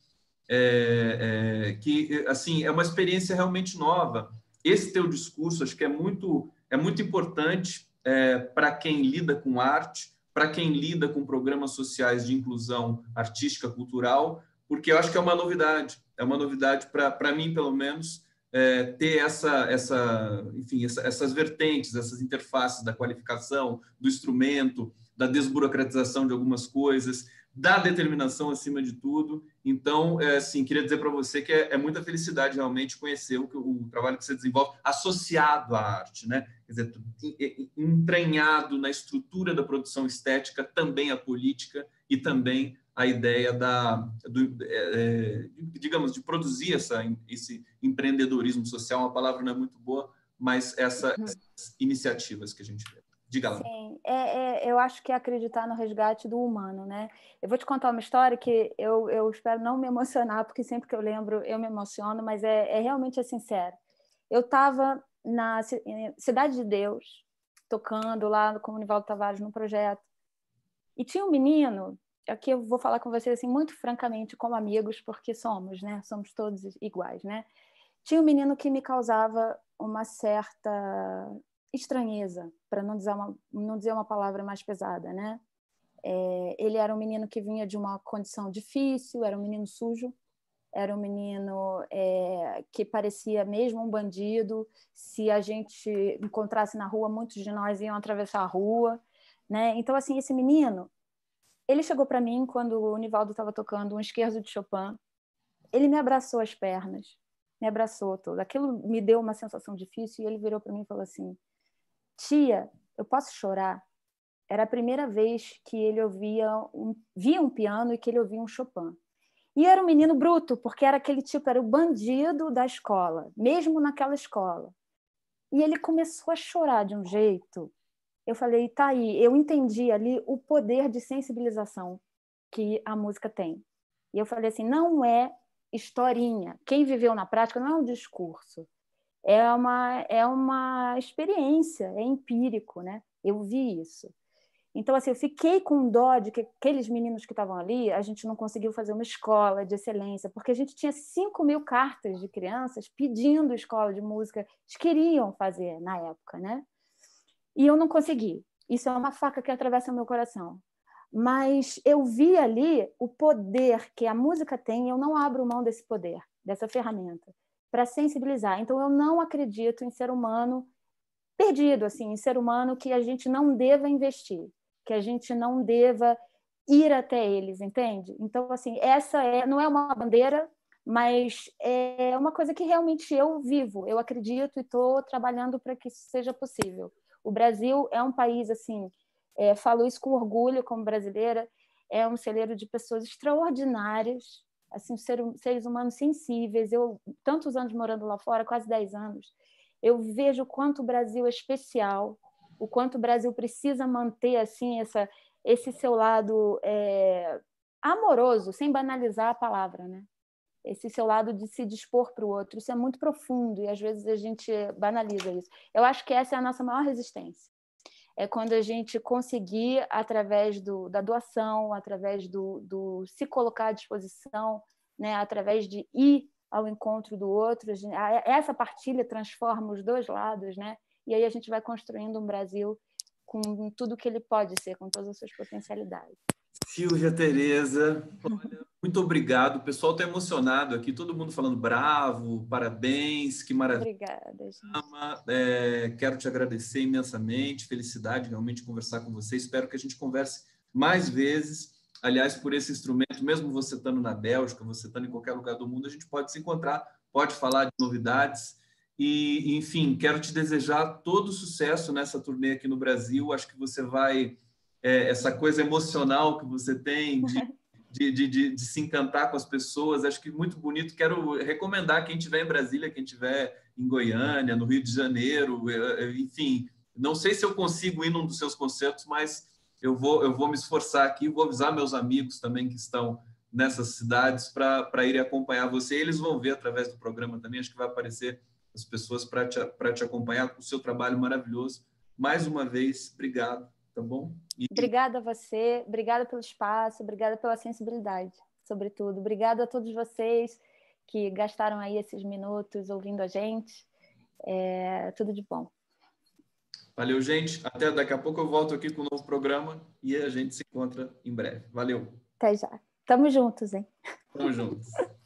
é, é, que assim é uma experiência realmente nova. Esse teu discurso, acho que é muito é muito importante é, para quem lida com arte, para quem lida com programas sociais de inclusão artística, cultural, porque eu acho que é uma novidade, é uma novidade para mim, pelo menos, é, ter essa, essa, enfim, essa, essas vertentes, essas interfaces da qualificação, do instrumento, da desburocratização de algumas coisas, da determinação acima de tudo. Então, é, assim, queria dizer para você que é, é, muita felicidade realmente conhecer o, o, trabalho que você desenvolve associado à arte, né? Quer dizer, entranhado na estrutura da produção estética, também a política e também a ideia da, do, é, é digamos, de produzir essa, esse empreendedorismo social. Uma palavra não é muito boa, mas essa, uhum. essas iniciativas que a gente vê. Diga lá. Sim, é, é, eu acho que é acreditar no resgate do humano, né? Eu vou te contar uma história que eu, eu espero não me emocionar, porque sempre que eu lembro eu me emociono, mas é, é realmente é sincero. Eu estava na Cidade de Deus, tocando lá com o Nivaldo Tavares no projeto, e tinha um menino, aqui eu vou falar com vocês assim, muito francamente, como amigos, porque somos, né? Somos todos iguais, né? Tinha um menino que me causava uma certa estranheza, para não dizer uma, não dizer uma palavra mais pesada, né? É, ele era um menino que vinha de uma condição difícil, era um menino sujo, era um menino é, que parecia mesmo um bandido. Se a gente encontrasse na rua, muitos de nós iam atravessar a rua, né? Então, assim, esse menino, ele chegou para mim quando o Nivaldo estava tocando um esquerdo de Chopin. Ele me abraçou as pernas, me abraçou todo. Aquilo me deu uma sensação difícil e ele virou para mim e falou assim: Tia, eu posso chorar? Era a primeira vez que ele ouvia um, via um piano e que ele ouvia um Chopin. E era um menino bruto, porque era aquele tipo, era o bandido da escola, mesmo naquela escola. E ele começou a chorar de um jeito. Eu falei, tá aí, eu entendi ali o poder de sensibilização que a música tem. E eu falei assim, não é historinha. Quem viveu na prática não é um discurso é uma, é uma experiência, é empírico, né? Eu vi isso. Então, assim, eu fiquei com dó de que aqueles meninos que estavam ali, a gente não conseguiu fazer uma escola de excelência, porque a gente tinha 5 mil cartas de crianças pedindo escola de música, eles queriam fazer na época, né? E eu não consegui. Isso é uma faca que atravessa o meu coração. Mas eu vi ali o poder que a música tem, eu não abro mão desse poder, dessa ferramenta para sensibilizar. Então, eu não acredito em ser humano perdido, assim, em ser humano que a gente não deva investir, que a gente não deva ir até eles, entende? Então, assim, essa é, não é uma bandeira, mas é uma coisa que realmente eu vivo, eu acredito e estou trabalhando para que isso seja possível. O Brasil é um país, assim, é, falo isso com orgulho como brasileira, é um celeiro de pessoas extraordinárias, assim, ser, seres humanos sensíveis. Eu, tantos anos morando lá fora, quase 10 anos, eu vejo o quanto o Brasil é especial, o quanto o Brasil precisa manter assim essa, esse seu lado é, amoroso, sem banalizar a palavra, né? Esse seu lado de se dispor para o outro, isso é muito profundo e às vezes a gente banaliza isso. Eu acho que essa é a nossa maior resistência é quando a gente conseguir, através do, da doação, através do, do, se colocar à disposição, né, através de ir ao encontro do outro, essa partilha transforma os dois lados, né? E aí a gente vai construindo um Brasil com tudo que ele pode ser, com todas as suas potencialidades. Silvia Tereza, olha, muito obrigado. O pessoal está emocionado aqui, todo mundo falando bravo, parabéns, que maravilha. Obrigada, gente. É, quero te agradecer imensamente, felicidade realmente conversar com você. Espero que a gente converse mais vezes. Aliás, por esse instrumento, mesmo você estando na Bélgica, você estando em qualquer lugar do mundo, a gente pode se encontrar, pode falar de novidades. E, enfim, quero te desejar todo sucesso nessa turnê aqui no Brasil. Acho que você vai é, essa coisa emocional que você tem de, de, de, de, de, se encantar com as pessoas. Acho que muito bonito. Quero recomendar quem estiver em Brasília, quem estiver em Goiânia, no Rio de Janeiro, é, é, enfim. Não sei se eu consigo ir num dos seus concertos, mas eu vou, eu vou me esforçar aqui, vou avisar meus amigos também que estão nessas cidades para irem acompanhar você. Eles vão ver através do programa também, acho que vai aparecer as pessoas para te, te acompanhar com o seu trabalho maravilhoso. Mais uma vez, obrigado tá bom? E... Obrigada a você, obrigada pelo espaço, obrigada pela sensibilidade, sobretudo. Obrigada a todos vocês que gastaram aí esses minutos ouvindo a gente. É, tudo de bom. Valeu, gente. Até daqui a pouco eu volto aqui com um novo programa e a gente se encontra em breve. Valeu. Até já. Tamo juntos, hein? Tamo juntos.